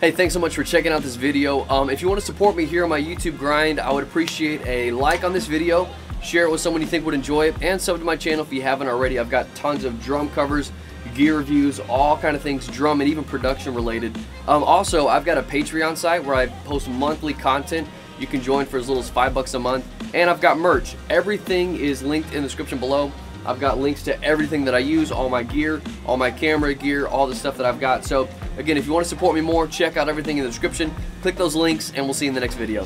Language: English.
Hey, thanks so much for checking out this video. Um, if you want to support me here on my YouTube grind, I would appreciate a like on this video, share it with someone you think would enjoy it, and sub to my channel if you haven't already. I've got tons of drum covers, gear reviews, all kind of things, drum and even production related. Um, also, I've got a Patreon site where I post monthly content. You can join for as little as five bucks a month. And I've got merch. Everything is linked in the description below. I've got links to everything that I use, all my gear, all my camera gear, all the stuff that I've got. So again, if you want to support me more, check out everything in the description. Click those links and we'll see you in the next video.